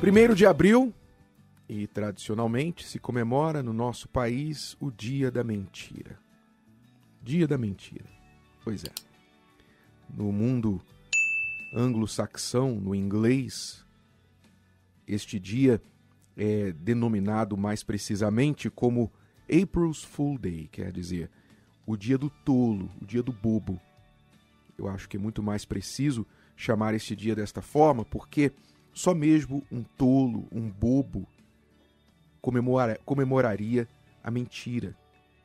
Primeiro de abril, e tradicionalmente se comemora no nosso país o Dia da Mentira. Dia da Mentira. Pois é. No mundo anglo-saxão, no inglês, este dia é denominado mais precisamente como April's Fool Day, quer dizer, o dia do tolo, o dia do bobo. Eu acho que é muito mais preciso chamar este dia desta forma, porque só mesmo um tolo, um bobo, comemora, comemoraria a mentira,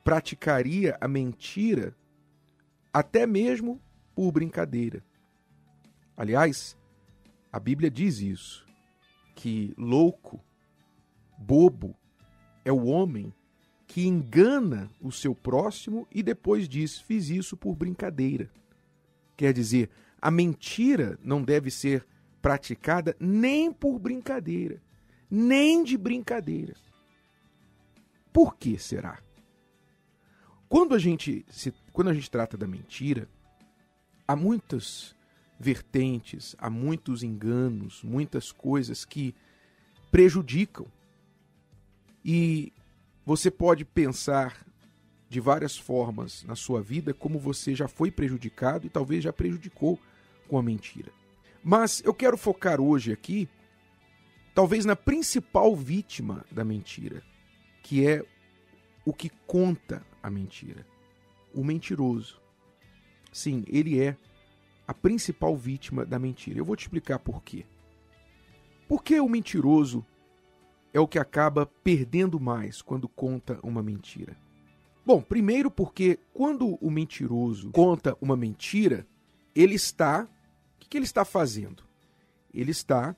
praticaria a mentira até mesmo por brincadeira. Aliás, a Bíblia diz isso, que louco, bobo, é o homem que engana o seu próximo e depois diz: fiz isso por brincadeira. Quer dizer, a mentira não deve ser praticada nem por brincadeira, nem de brincadeira. Por que será? Quando a gente se, quando a gente trata da mentira, há muitas vertentes, há muitos enganos, muitas coisas que prejudicam. E você pode pensar de várias formas na sua vida como você já foi prejudicado e talvez já prejudicou com a mentira. Mas eu quero focar hoje aqui, talvez na principal vítima da mentira, que é o que conta a mentira, o mentiroso. Sim, ele é a principal vítima da mentira. Eu vou te explicar por quê. Porque o mentiroso é o que acaba perdendo mais quando conta uma mentira. Bom, primeiro porque quando o mentiroso conta uma mentira, ele está. Que ele está fazendo? Ele está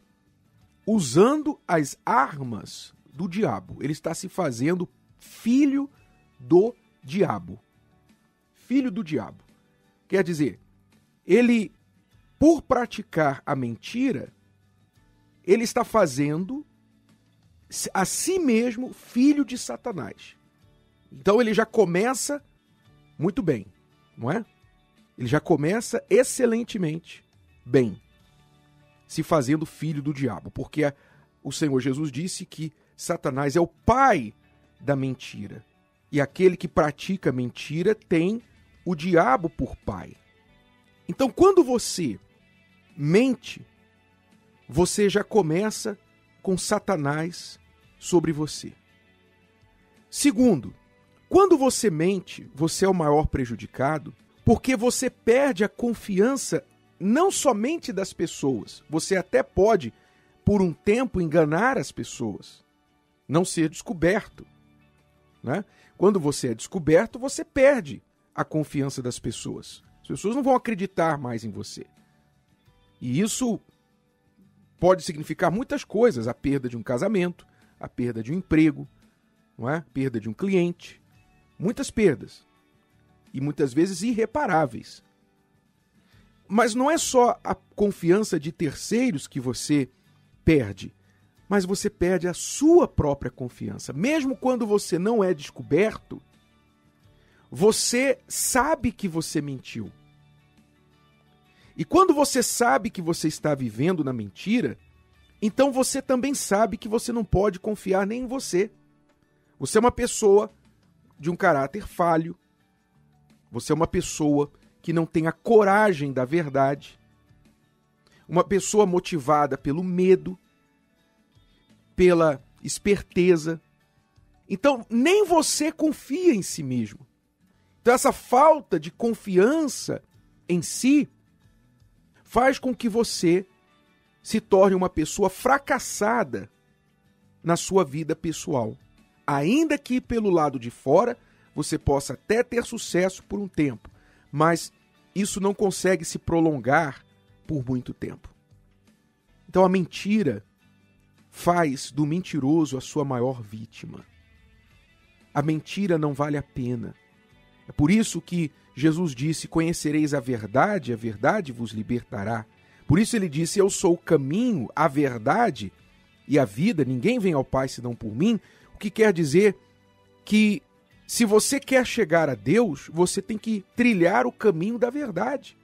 usando as armas do diabo. Ele está se fazendo filho do diabo. Filho do diabo. Quer dizer, ele, por praticar a mentira, ele está fazendo a si mesmo filho de Satanás. Então ele já começa muito bem, não é? Ele já começa excelentemente bem, se fazendo filho do diabo, porque o Senhor Jesus disse que Satanás é o pai da mentira. E aquele que pratica mentira tem o diabo por pai. Então, quando você mente, você já começa com Satanás sobre você. Segundo, quando você mente, você é o maior prejudicado porque você perde a confiança não somente das pessoas, você até pode, por um tempo, enganar as pessoas, não ser descoberto. Né? Quando você é descoberto, você perde a confiança das pessoas. As pessoas não vão acreditar mais em você. E isso pode significar muitas coisas: a perda de um casamento, a perda de um emprego, não é? Perda de um cliente, muitas perdas e muitas vezes irreparáveis. Mas não é só a confiança de terceiros que você perde, mas você perde a sua própria confiança. Mesmo quando você não é descoberto, você sabe que você mentiu. E quando você sabe que você está vivendo na mentira, então você também sabe que você não pode confiar nem em você. Você é uma pessoa de um caráter falho. Você é uma pessoa que não tem a coragem da verdade. Uma pessoa motivada pelo medo, pela esperteza. Então, nem você confia em si mesmo. Então, essa falta de confiança em si faz com que você se torne uma pessoa fracassada na sua vida pessoal. Ainda que pelo lado de fora você possa até ter sucesso por um tempo, mas isso não consegue se prolongar por muito tempo. Então a mentira faz do mentiroso a sua maior vítima. A mentira não vale a pena. É por isso que Jesus disse: Conhecereis a verdade, a verdade vos libertará. Por isso ele disse: Eu sou o caminho, a verdade e a vida, ninguém vem ao Pai senão por mim. O que quer dizer que se você quer chegar a Deus, você tem que trilhar o caminho da verdade.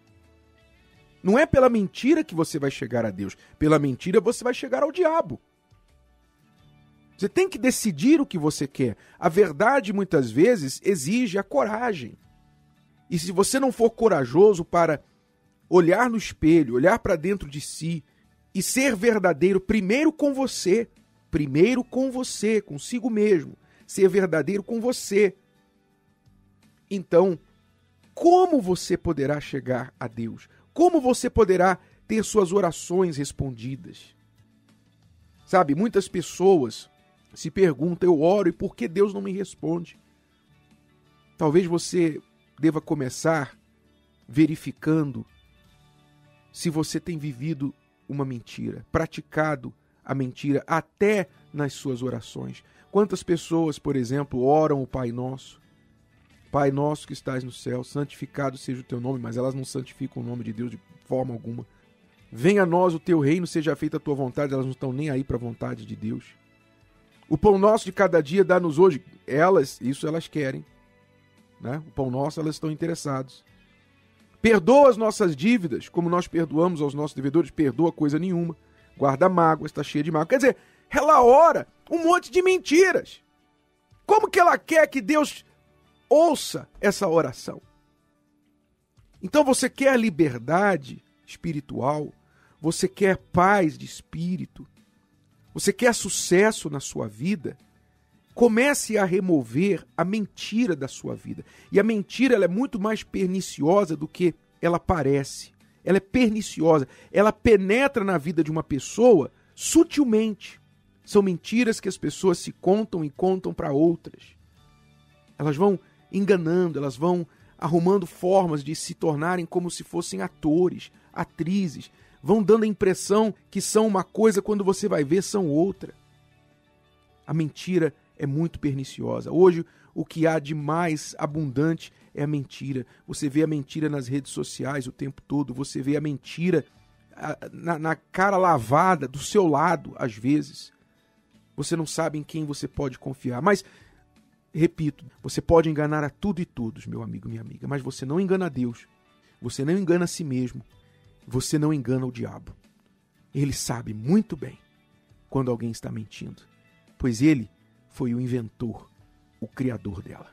Não é pela mentira que você vai chegar a Deus, pela mentira você vai chegar ao diabo. Você tem que decidir o que você quer. A verdade, muitas vezes, exige a coragem. E se você não for corajoso para olhar no espelho, olhar para dentro de si e ser verdadeiro primeiro com você, primeiro com você, consigo mesmo, ser verdadeiro com você, então, como você poderá chegar a Deus? Como você poderá ter suas orações respondidas? Sabe, muitas pessoas se pergunta, eu oro e por que Deus não me responde? Talvez você deva começar verificando se você tem vivido uma mentira, praticado a mentira até nas suas orações. Quantas pessoas, por exemplo, oram o Pai Nosso? Pai nosso que estás no céu, santificado seja o teu nome, mas elas não santificam o nome de Deus de forma alguma. Venha a nós o teu reino, seja feita a tua vontade, elas não estão nem aí para a vontade de Deus. O pão nosso de cada dia dá-nos hoje. Elas, isso elas querem. Né? O pão nosso, elas estão interessadas. Perdoa as nossas dívidas, como nós perdoamos aos nossos devedores. Perdoa coisa nenhuma. Guarda mágoa, está cheia de mágoa. Quer dizer, ela ora um monte de mentiras. Como que ela quer que Deus ouça essa oração? Então você quer liberdade espiritual, você quer paz de espírito, você quer sucesso na sua vida? Comece a remover a mentira da sua vida. E a mentira é muito mais perniciosa do que ela parece. Ela é perniciosa. Ela penetra na vida de uma pessoa sutilmente. São mentiras que as pessoas se contam e contam para outras. Elas vão enganando, elas vão arrumando formas de se tornarem como se fossem atores, atrizes, vão dando a impressão que são uma coisa quando você vai ver são outra. A mentira é muito perniciosa. Hoje, o que há de mais abundante é a mentira. Você vê a mentira nas redes sociais o tempo todo, você vê a mentira na, na cara lavada do seu lado, às vezes. Você não sabe em quem você pode confiar. Mas, repito, você pode enganar a tudo e todos, meu amigo, minha amiga, mas você não engana Deus. Você não engana a si mesmo você não engana o diabo. Ele sabe muito bem quando alguém está mentindo, pois ele foi o inventor, o criador dela.